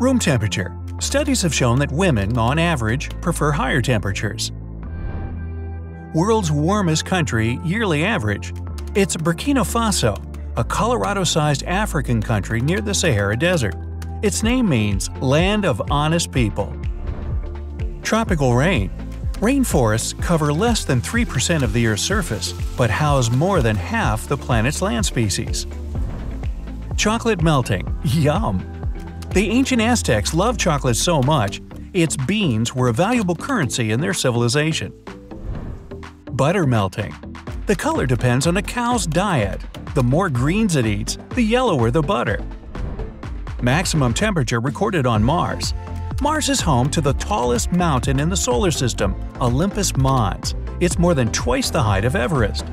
Room temperature. Studies have shown that women, on average, prefer higher temperatures. World's warmest country yearly average. It's Burkina Faso, a Colorado-sized African country near the Sahara Desert. Its name means Land of Honest People. Tropical rain. Rainforests cover less than 3% of the Earth's surface, but house more than half the planet's land species. Chocolate melting. Yum! The ancient Aztecs loved chocolate so much, its beans were a valuable currency in their civilization. Butter melting. The color depends on a cow's diet. The more greens it eats, the yellower the butter. Maximum temperature recorded on Mars. Mars is home to the tallest mountain in the solar system, Olympus Mons. It's more than twice the height of Everest.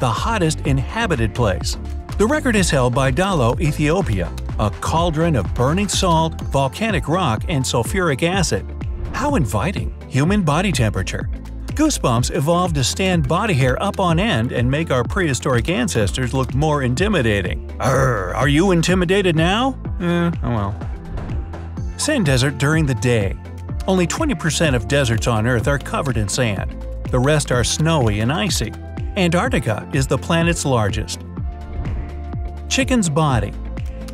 The hottest inhabited place. The record is held by Dallol, Ethiopia, a cauldron of burning salt, volcanic rock, and sulfuric acid. How inviting! Human body temperature. Goosebumps evolved to stand body hair up on end and make our prehistoric ancestors look more intimidating. Are you intimidated now? Eh, oh well. Sand desert during the day. Only 20% of deserts on Earth are covered in sand. The rest are snowy and icy. Antarctica is the planet's largest. Chicken's body.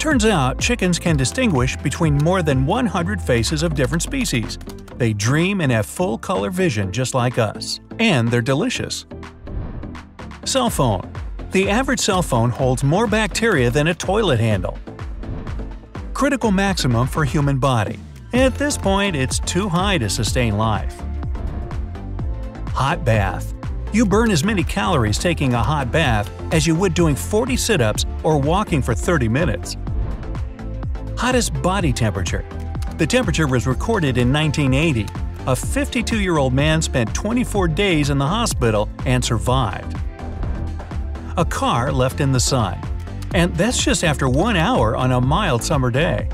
Turns out chickens can distinguish between more than 100 faces of different species. They dream and have full color vision just like us. And they're delicious. Cell phone. The average cell phone holds more bacteria than a toilet handle. Critical maximum for human body. At this point, it's too high to sustain life. Hot bath. You burn as many calories taking a hot bath as you would doing 40 sit-ups or walking for 30 minutes. Hottest body temperature. The temperature was recorded in 1980. A 52-year-old man spent 24 days in the hospital and survived. A car left in the sun. And that's just after one hour on a mild summer day.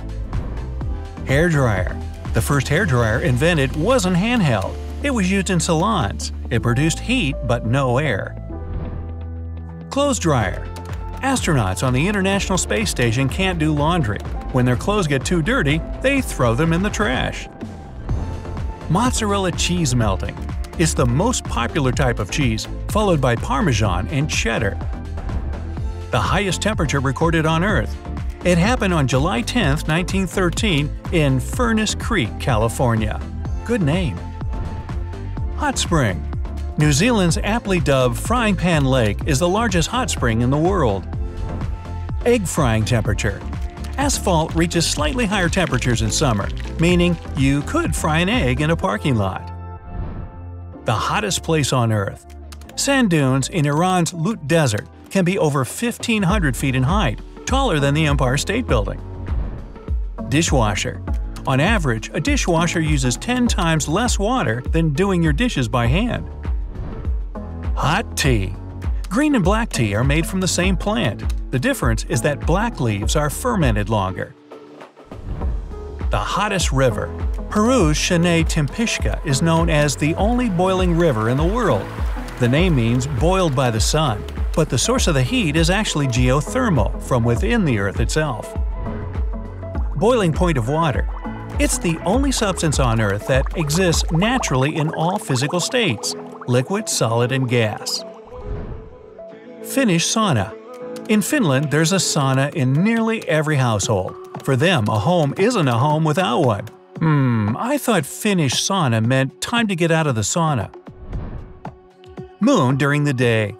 Hair dryer. The first hair dryer invented wasn't handheld. It was used in salons. It produced heat but no air. Clothes dryer. Astronauts on the International Space Station can't do laundry. When their clothes get too dirty, they throw them in the trash. Mozzarella cheese melting. It's the most popular type of cheese, followed by Parmesan and Cheddar. The highest temperature recorded on Earth. It happened on July 10, 1913, in Furnace Creek, California. Good name. Hot spring. New Zealand's aptly dubbed Frying Pan Lake is the largest hot spring in the world. Egg frying temperature. Asphalt reaches slightly higher temperatures in summer, meaning you could fry an egg in a parking lot. The hottest place on Earth. Sand dunes in Iran's Lut Desert can be over 1,500 feet in height, taller than the Empire State Building. Dishwasher. On average, a dishwasher uses 10 times less water than doing your dishes by hand. Hot tea. Green and black tea are made from the same plant. The difference is that black leaves are fermented longer. The hottest river. Peru's Shanay Timpishka is known as the only boiling river in the world. The name means boiled by the sun, but the source of the heat is actually geothermal from within the Earth itself. Boiling point of water. It's the only substance on Earth that exists naturally in all physical states liquid, solid, and gas. Finnish sauna. In Finland, there's a sauna in nearly every household. For them, a home isn't a home without one. Hmm, I thought Finnish sauna meant time to get out of the sauna. Moon during the day.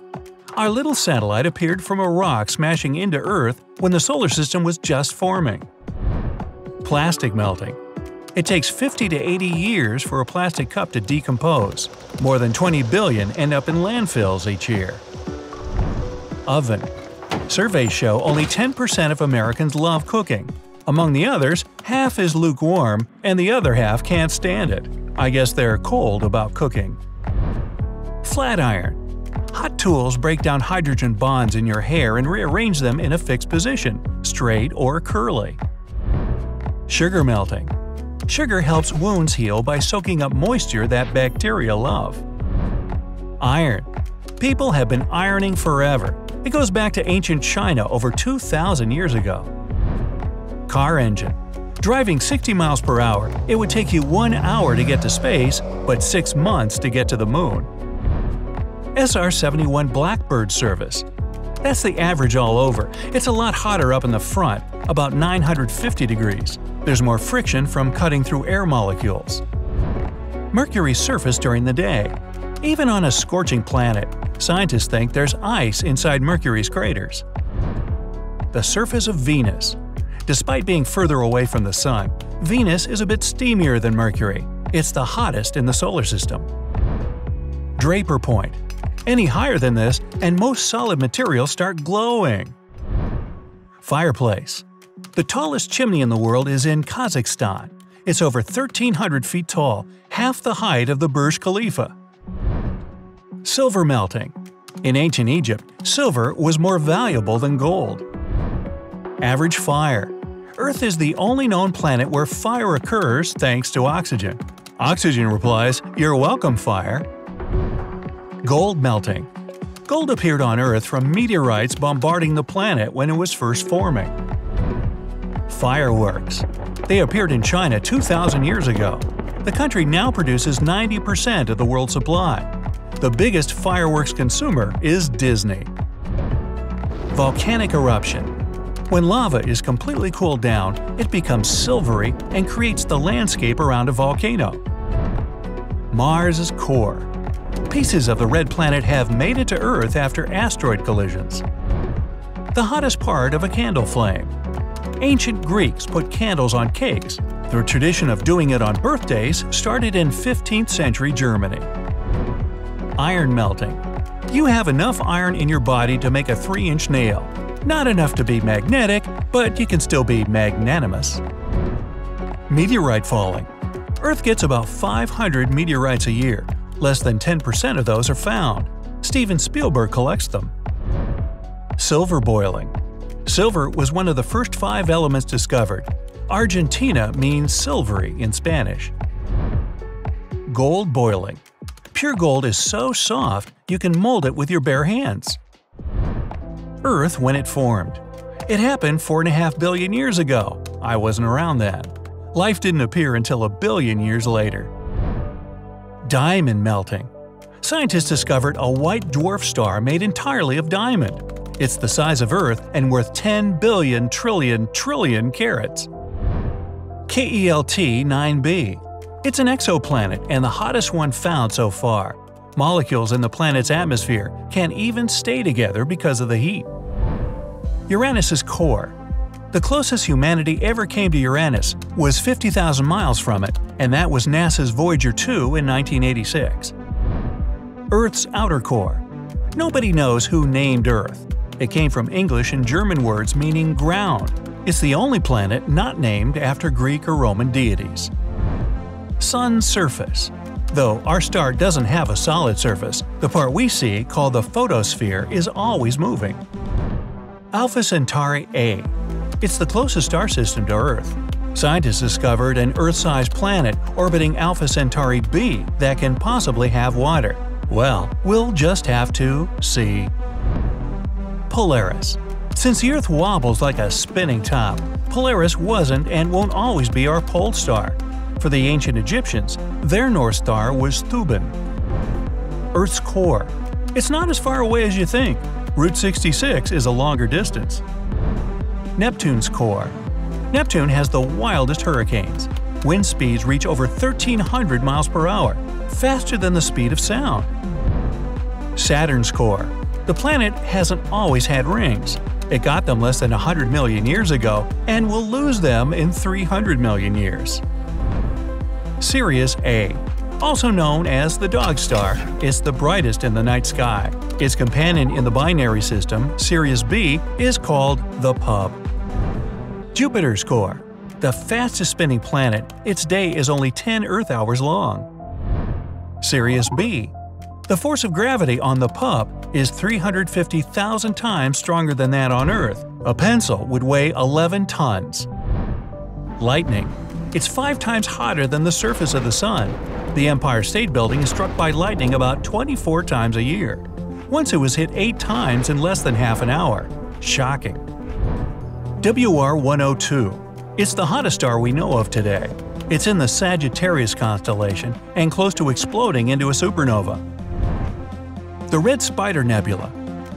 Our little satellite appeared from a rock smashing into Earth when the solar system was just forming. Plastic melting. It takes 50 to 80 years for a plastic cup to decompose. More than 20 billion end up in landfills each year. Oven. Surveys show only 10% of Americans love cooking. Among the others, half is lukewarm and the other half can't stand it. I guess they're cold about cooking. Flat iron. Hot tools break down hydrogen bonds in your hair and rearrange them in a fixed position, straight or curly. Sugar melting. Sugar helps wounds heal by soaking up moisture that bacteria love. Iron. People have been ironing forever. It goes back to ancient China over 2,000 years ago. Car engine. Driving 60 miles per hour, it would take you one hour to get to space, but six months to get to the moon. SR-71 Blackbird service. That's the average all over. It's a lot hotter up in the front, about 950 degrees. There's more friction from cutting through air molecules. Mercury's surface during the day. Even on a scorching planet, scientists think there's ice inside Mercury's craters. The surface of Venus. Despite being further away from the Sun, Venus is a bit steamier than Mercury. It's the hottest in the solar system. Draper Point. Any higher than this, and most solid materials start glowing. Fireplace. The tallest chimney in the world is in Kazakhstan. It's over 1,300 feet tall, half the height of the Burj Khalifa. Silver melting. In ancient Egypt, silver was more valuable than gold. Average fire. Earth is the only known planet where fire occurs thanks to oxygen. Oxygen replies, You're welcome, fire. Gold melting. Gold appeared on Earth from meteorites bombarding the planet when it was first forming. Fireworks. They appeared in China 2,000 years ago. The country now produces 90% of the world's supply. The biggest fireworks consumer is Disney. Volcanic eruption. When lava is completely cooled down, it becomes silvery and creates the landscape around a volcano. Mars's core. Pieces of the red planet have made it to Earth after asteroid collisions. The hottest part of a candle flame. Ancient Greeks put candles on cakes. The tradition of doing it on birthdays started in 15th century Germany. Iron melting. You have enough iron in your body to make a 3-inch nail. Not enough to be magnetic, but you can still be magnanimous. Meteorite falling. Earth gets about 500 meteorites a year. Less than 10% of those are found. Steven Spielberg collects them. Silver boiling. Silver was one of the first five elements discovered. Argentina means silvery in Spanish. Gold boiling. Pure gold is so soft you can mold it with your bare hands. Earth when it formed. It happened 4.5 billion years ago. I wasn't around then. Life didn't appear until a billion years later. Diamond melting. Scientists discovered a white dwarf star made entirely of diamond. It's the size of Earth and worth 10 billion trillion trillion carats. KELT 9b. It's an exoplanet and the hottest one found so far. Molecules in the planet's atmosphere can't even stay together because of the heat. Uranus's core. The closest humanity ever came to Uranus was 50,000 miles from it, and that was NASA's Voyager 2 in 1986. Earth's outer core. Nobody knows who named Earth. It came from English and German words meaning ground. It's the only planet not named after Greek or Roman deities. Sun's surface. Though our star doesn't have a solid surface, the part we see, called the photosphere, is always moving. Alpha Centauri A. It's the closest star system to Earth. Scientists discovered an Earth-sized planet orbiting Alpha Centauri b that can possibly have water. Well, we'll just have to see. Polaris. Since the Earth wobbles like a spinning top, Polaris wasn't and won't always be our pole star. For the ancient Egyptians, their North Star was Thuban. Earth's core. It's not as far away as you think. Route 66 is a longer distance. Neptune's core. Neptune has the wildest hurricanes. Wind speeds reach over 1,300 miles per hour, faster than the speed of sound. Saturn's core. The planet hasn't always had rings. It got them less than 100 million years ago and will lose them in 300 million years. Sirius A. Also known as the Dog Star, it's the brightest in the night sky. Its companion in the binary system, Sirius B, is called the Pup. Jupiter's core. The fastest spinning planet, its day is only 10 Earth hours long. Sirius B. The force of gravity on the pup is 350,000 times stronger than that on Earth. A pencil would weigh 11 tons. Lightning. It's five times hotter than the surface of the Sun. The Empire State Building is struck by lightning about 24 times a year. Once it was hit eight times in less than half an hour. Shocking. WR-102 It's the hottest star we know of today. It's in the Sagittarius constellation and close to exploding into a supernova. The Red Spider Nebula.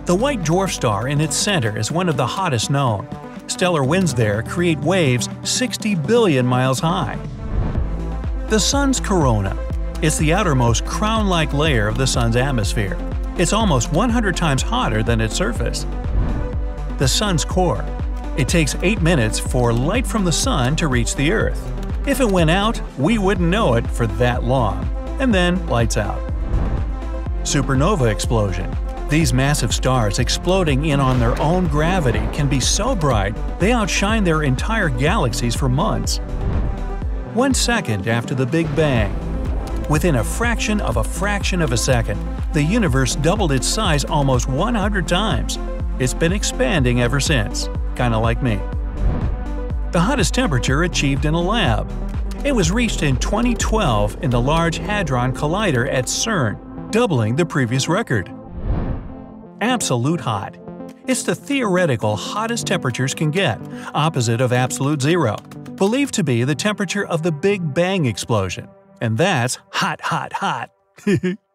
The white dwarf star in its center is one of the hottest known. Stellar winds there create waves 60 billion miles high. The Sun's corona. It's the outermost crown-like layer of the Sun's atmosphere. It's almost 100 times hotter than its surface. The Sun's core. It takes 8 minutes for light from the Sun to reach the Earth. If it went out, we wouldn't know it for that long. And then lights out. Supernova explosion. These massive stars exploding in on their own gravity can be so bright they outshine their entire galaxies for months. One second after the Big Bang. Within a fraction of a fraction of a second, the universe doubled its size almost 100 times. It's been expanding ever since kinda like me. The hottest temperature achieved in a lab. It was reached in 2012 in the Large Hadron Collider at CERN, doubling the previous record. Absolute hot. It's the theoretical hottest temperatures can get, opposite of absolute zero, believed to be the temperature of the Big Bang explosion. And that's hot, hot, hot.